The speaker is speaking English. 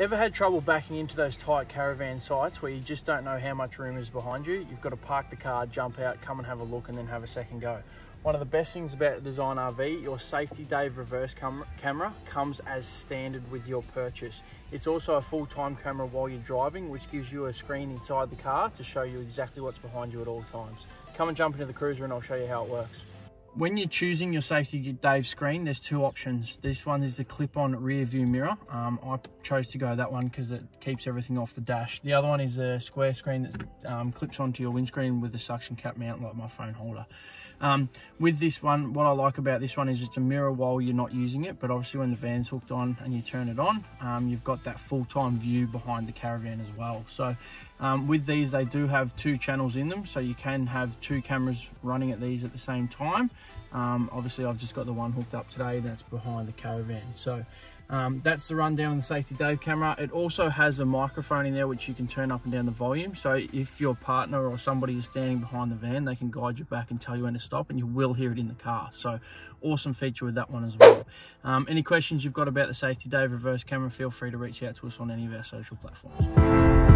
Ever had trouble backing into those tight caravan sites where you just don't know how much room is behind you? You've got to park the car, jump out, come and have a look and then have a second go. One of the best things about the Design RV, your Safety Dave reverse cam camera comes as standard with your purchase. It's also a full-time camera while you're driving, which gives you a screen inside the car to show you exactly what's behind you at all times. Come and jump into the cruiser and I'll show you how it works. When you're choosing your Safety Dave screen, there's two options. This one is the clip-on rear view mirror. Um, I chose to go that one because it keeps everything off the dash. The other one is a square screen that um, clips onto your windscreen with a suction cap mount like my phone holder. Um, with this one, what I like about this one is it's a mirror while you're not using it, but obviously when the van's hooked on and you turn it on, um, you've got that full-time view behind the caravan as well. So um, with these, they do have two channels in them, so you can have two cameras running at these at the same time. Um, obviously, I've just got the one hooked up today that's behind the caravan. So um, that's the rundown on the Safety Dave camera. It also has a microphone in there which you can turn up and down the volume. So if your partner or somebody is standing behind the van, they can guide you back and tell you when to stop and you will hear it in the car. So awesome feature with that one as well. Um, any questions you've got about the Safety Dave reverse camera, feel free to reach out to us on any of our social platforms.